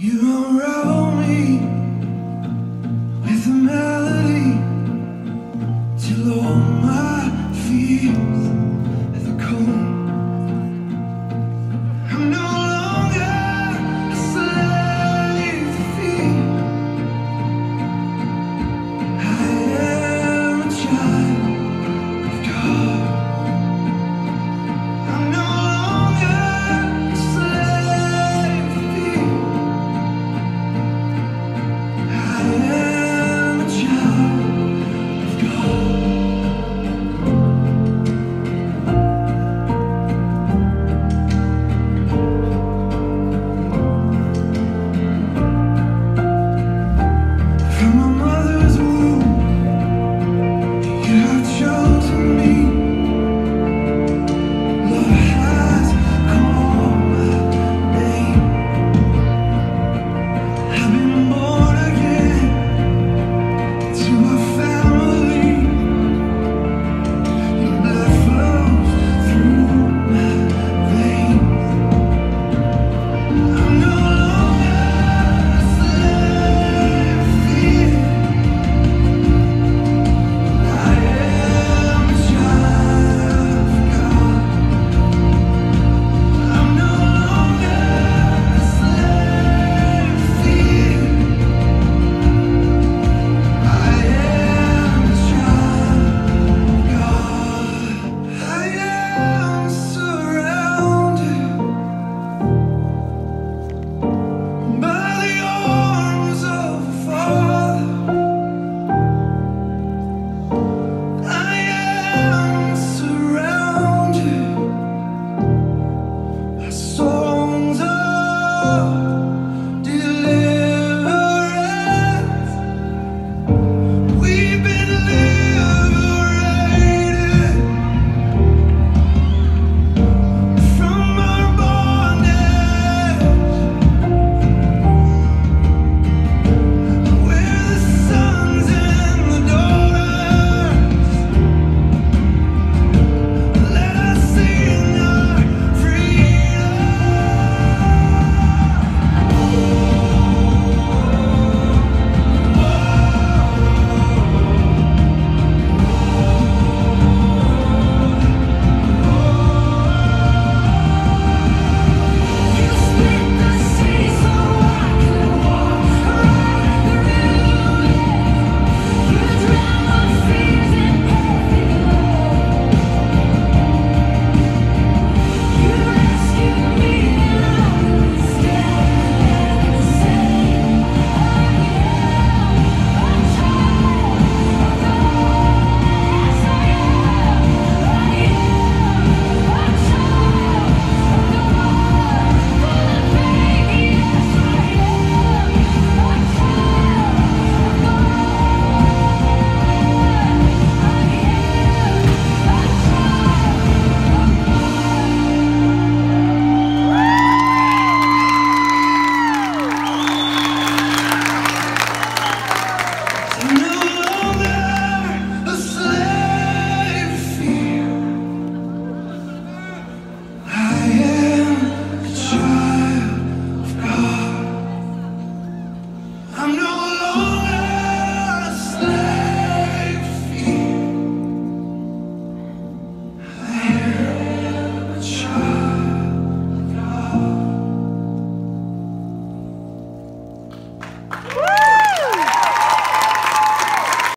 You around me with a melody till all my fears.